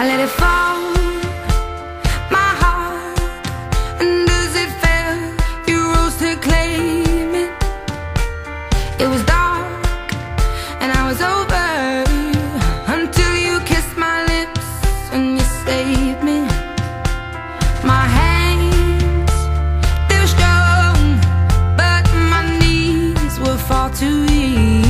I let it fall, my heart, and as it fell, you rose to claim it. It was dark, and I was over until you kissed my lips and you saved me. My hands, they were strong, but my knees were far too weak.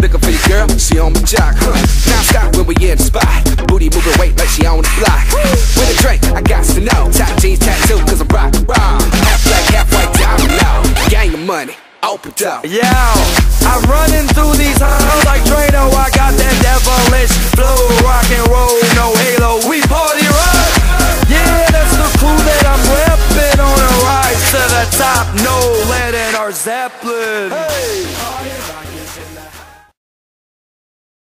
Looking for your girl, she on my jock. Huh. Now stop when we in the spot. Booty moving weight like she on the block. With a drink, I got to know. Top jeans tattoo, cause I'm rock, rock. Half black, half white, diamond, no. Gang of money. Open I'm running through these halls like Drano. I got that devilish flow, rock and roll, no halo. We party rock. Yeah, that's the crew that I'm repping on a rise to the top. No lead in our Zeppelin. Hey.